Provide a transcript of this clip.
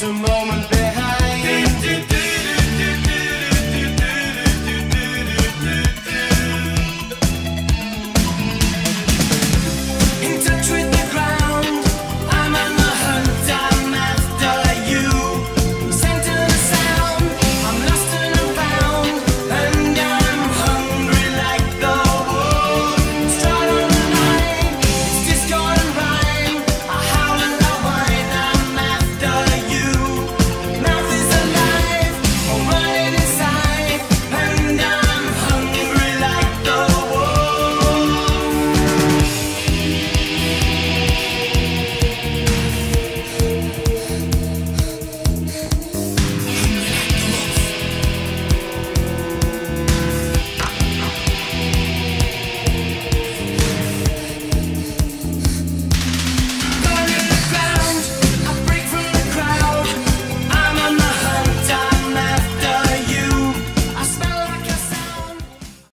just a moment.